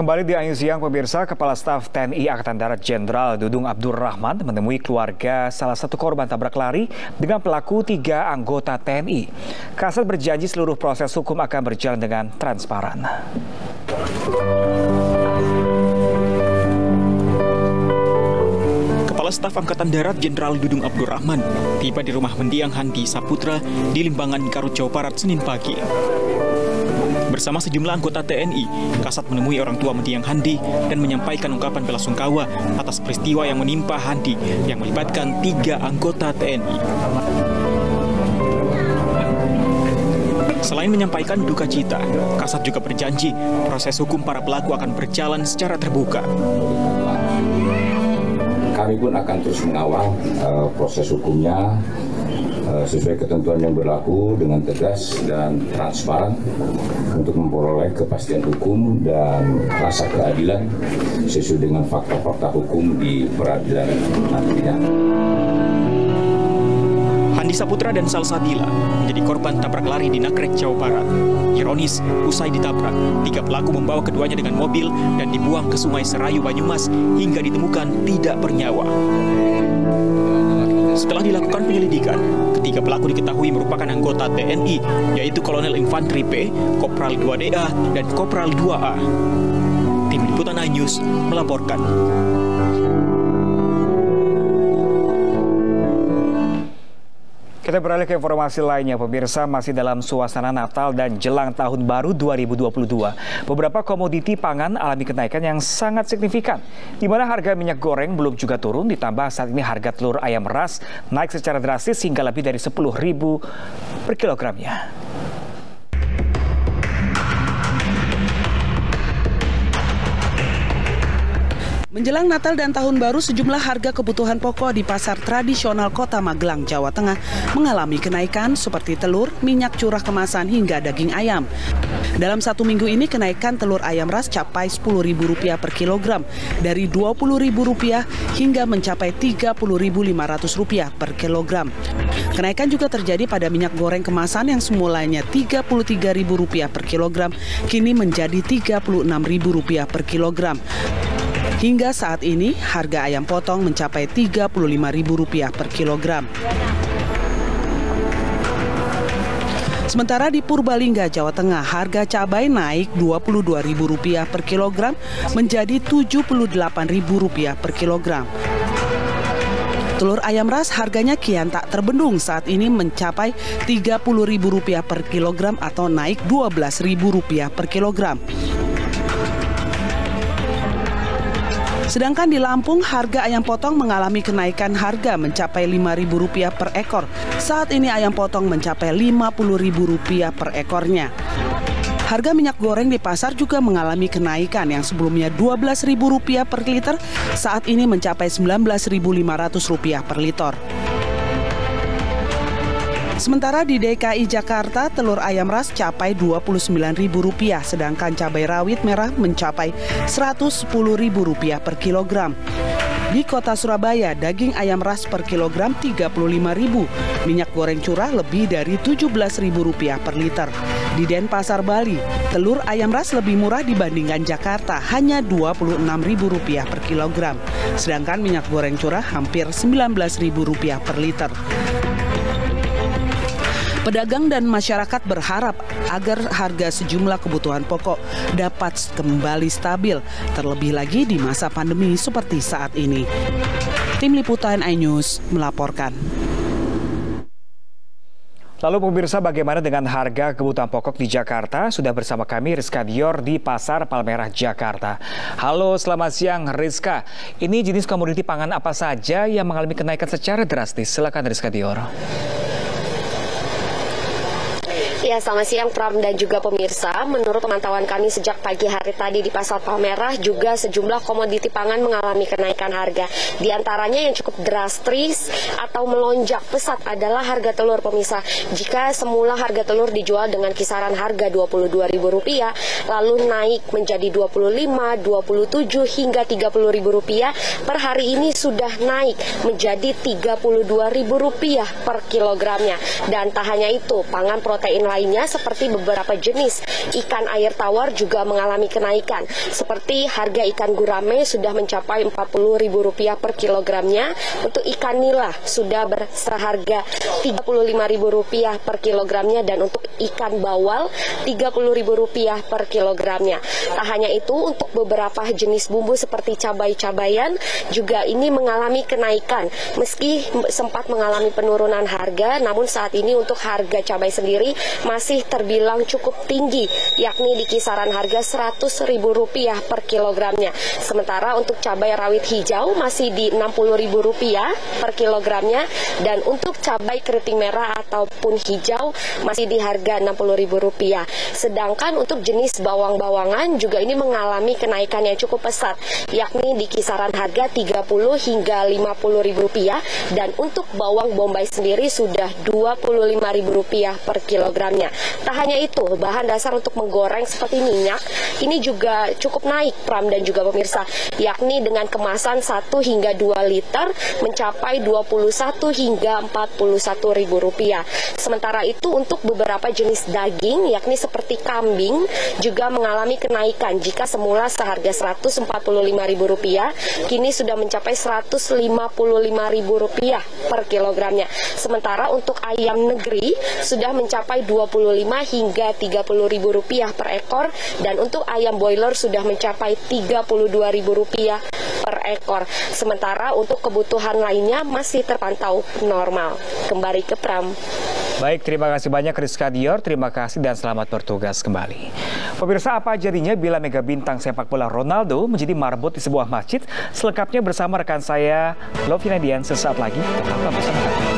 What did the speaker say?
Kembali di Ayu Siang, pemirsa, Kepala Staf TNI Angkatan Darat Jenderal Dudung Abdurrahman menemui keluarga salah satu korban tabrak lari dengan pelaku tiga anggota TNI. Kasat berjanji seluruh proses hukum akan berjalan dengan transparan. Kepala Staf Angkatan Darat Jenderal Dudung Abdurrahman tiba di rumah mendiang Handi Saputra di Limbangan, Garut, Jawa Barat, Senin pagi. Bersama sejumlah anggota TNI, Kasat menemui orang tua mendiang Handi dan menyampaikan ungkapan bela sungkawa atas peristiwa yang menimpa Handi yang melibatkan tiga anggota TNI. Selain menyampaikan duka cita, Kasat juga berjanji proses hukum para pelaku akan berjalan secara terbuka. Kami pun akan terus mengawal uh, proses hukumnya uh, sesuai ketentuan yang berlaku dengan tegas dan transparan untuk memperoleh kepastian hukum dan rasa keadilan sesuai dengan fakta-fakta hukum di peradilan nantinya. Handi Saputra dan Salsabila menjadi korban tabrak lari di Nagrek, Jawa Barat. Ironis, usai ditabrak, tiga pelaku membawa keduanya dengan mobil dan dibuang ke Sungai Serayu Banyumas hingga ditemukan tidak bernyawa. Setelah dilakukan penyelidikan, ketiga pelaku diketahui merupakan anggota TNI, yaitu Kolonel Infanteri P, Kopral 2DA, dan Kopral 2A. Tim Liputan News melaporkan. Kita beralih ke informasi lainnya, pemirsa masih dalam suasana Natal dan jelang tahun baru 2022. Beberapa komoditi pangan alami kenaikan yang sangat signifikan, di mana harga minyak goreng belum juga turun, ditambah saat ini harga telur ayam ras naik secara drastis hingga lebih dari 10.000 per kilogramnya. Menjelang Natal dan Tahun Baru, sejumlah harga kebutuhan pokok di pasar tradisional Kota Magelang, Jawa Tengah mengalami kenaikan seperti telur, minyak curah kemasan hingga daging ayam. Dalam satu minggu ini, kenaikan telur ayam ras capai Rp10.000 per kilogram, dari Rp20.000 hingga mencapai Rp30.500 per kilogram. Kenaikan juga terjadi pada minyak goreng kemasan yang semulanya Rp33.000 per kilogram, kini menjadi Rp36.000 per kilogram. Hingga saat ini, harga ayam potong mencapai Rp35.000 per kilogram. Sementara di Purbalingga, Jawa Tengah, harga cabai naik Rp22.000 per kilogram menjadi Rp78.000 per kilogram. Telur ayam ras harganya kian tak terbendung saat ini mencapai Rp30.000 per kilogram atau naik Rp12.000 per kilogram. Sedangkan di Lampung, harga ayam potong mengalami kenaikan harga mencapai Rp5.000 per ekor. Saat ini ayam potong mencapai Rp50.000 per ekornya. Harga minyak goreng di pasar juga mengalami kenaikan yang sebelumnya Rp12.000 per liter, saat ini mencapai Rp19.500 per liter. Sementara di DKI Jakarta, telur ayam ras capai Rp29.000, sedangkan cabai rawit merah mencapai Rp110.000 per kilogram. Di kota Surabaya, daging ayam ras per kilogram Rp35.000, minyak goreng curah lebih dari Rp17.000 per liter. Di Denpasar, Bali, telur ayam ras lebih murah dibandingkan Jakarta, hanya Rp26.000 per kilogram. Sedangkan minyak goreng curah hampir Rp19.000 per liter. Pedagang dan masyarakat berharap agar harga sejumlah kebutuhan pokok dapat kembali stabil, terlebih lagi di masa pandemi seperti saat ini. Tim Liputan iNews melaporkan. Lalu pemirsa bagaimana dengan harga kebutuhan pokok di Jakarta? Sudah bersama kami Rizka Dior di Pasar Palmerah, Jakarta. Halo, selamat siang Rizka. Ini jenis komoditi pangan apa saja yang mengalami kenaikan secara drastis? Silakan Rizka Dior. Ya, selamat siang Pram dan juga pemirsa. Menurut pemantauan kami sejak pagi hari tadi di Pasar Palmerah juga sejumlah komoditi pangan mengalami kenaikan harga. Di antaranya yang cukup drastis atau melonjak pesat adalah harga telur pemirsa. Jika semula harga telur dijual dengan kisaran harga Rp22.000 lalu naik menjadi Rp25, Rp27 hingga Rp30.000 per hari ini sudah naik menjadi Rp32.000 per kilogramnya. Dan tak hanya itu, pangan protein lain lainnya seperti beberapa jenis ikan air tawar juga mengalami kenaikan. Seperti harga ikan gurame sudah mencapai Rp40.000 per kilogramnya. Untuk ikan nila sudah berseharga Rp35.000 per kilogramnya dan untuk ikan bawal Rp30.000 per kilogramnya. Tak hanya itu, untuk beberapa jenis bumbu seperti cabai-cabayan juga ini mengalami kenaikan. Meski sempat mengalami penurunan harga, namun saat ini untuk harga cabai sendiri masih terbilang cukup tinggi, yakni di kisaran harga Rp100.000 per kilogramnya. Sementara untuk cabai rawit hijau masih di Rp60.000 per kilogramnya dan untuk cabai keriting merah ataupun hijau masih di harga Rp60.000. Sedangkan untuk jenis bawang-bawangan juga ini mengalami kenaikan yang cukup pesat, yakni di kisaran harga Rp30 hingga Rp50.000 dan untuk bawang bombay sendiri sudah Rp25.000 per kilogramnya. Tak hanya itu, bahan dasar untuk menggoreng seperti minyak ini juga cukup naik Pram dan juga pemirsa, yakni dengan kemasan 1 hingga 2 liter mencapai 21 hingga Rp41.000. Sementara itu untuk beberapa jenis daging yakni seperti kambing juga mengalami kenaikan jika semula seharga Rp145.000 kini sudah mencapai Rp155.000 per kilogramnya. Sementara untuk ayam negeri sudah mencapai Rp25 hingga Rp30.000 per ekor dan untuk ayam boiler sudah mencapai Rp32.000 per ekor. Sementara untuk kebutuhan lainnya masih terpantau normal. Kembali ke Pram. Baik, terima kasih banyak Rizka Dior. Terima kasih dan selamat bertugas kembali. Pemirsa, apa jadinya bila mega bintang sepak bola Ronaldo menjadi marbot di sebuah masjid? Selengkapnya bersama rekan saya, Lovina Dian, sesaat lagi. Tetaplah bersama kami.